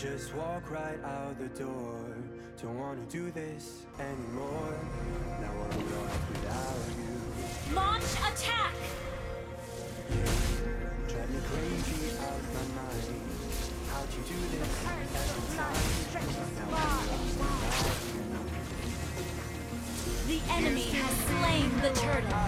Just walk right out the door. Don't wanna do this anymore. Now I'm without you. Launch attack! Drive me crazy out my mind. How'd you do this? The enemy has slain the turtle.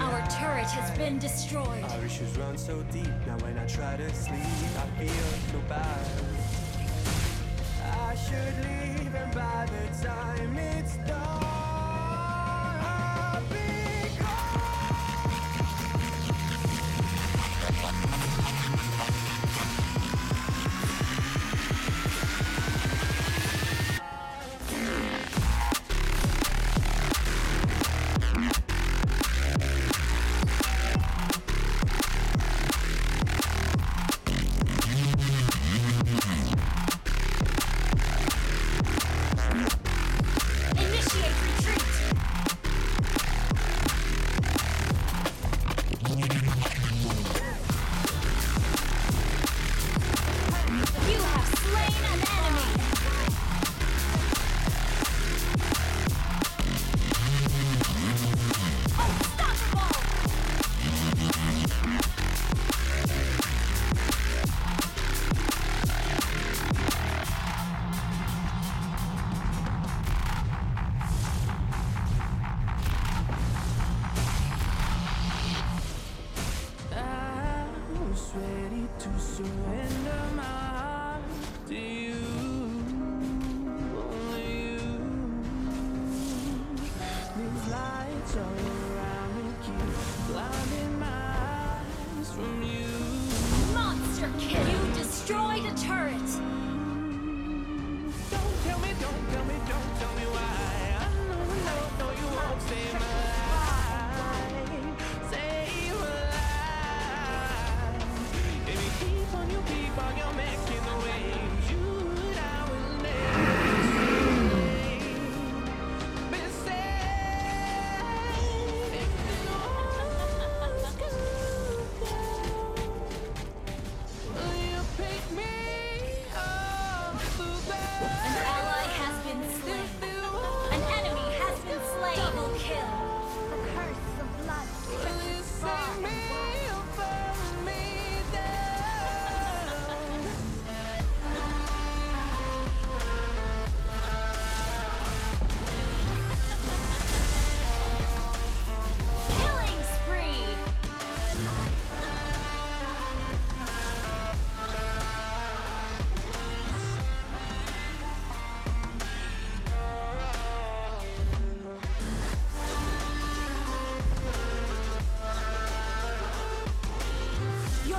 Our turret has been destroyed. Our issues run so deep, now when I try to sleep, I feel so bad. was ready to surrender my heart to you. Only you. These lights all around me keep blinding my eyes from you. Monster kill.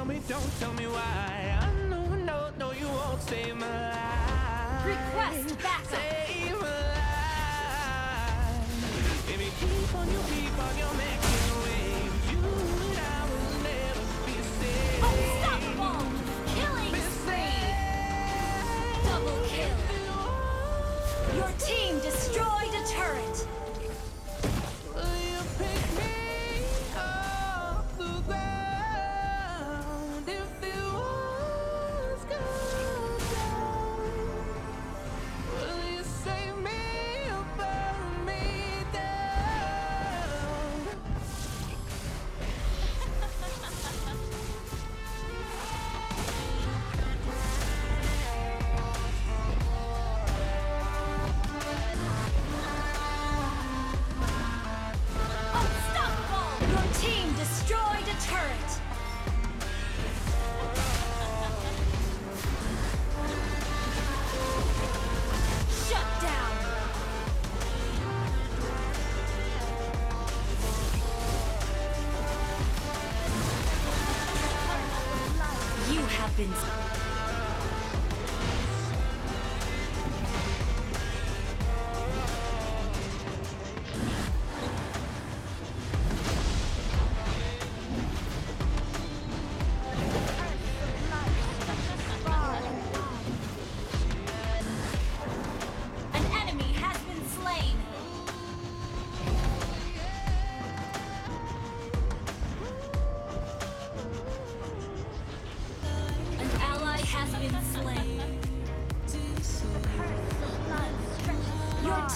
tell me, don't tell me why. I know, no, no, you won't save my life. Request. Save my life. Keep on, keep on, make Spins.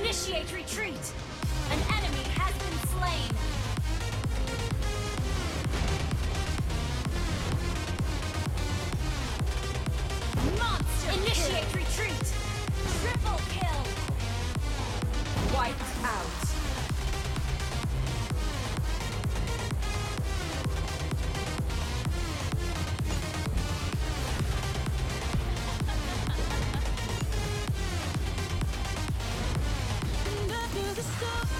Initiate retreat! go.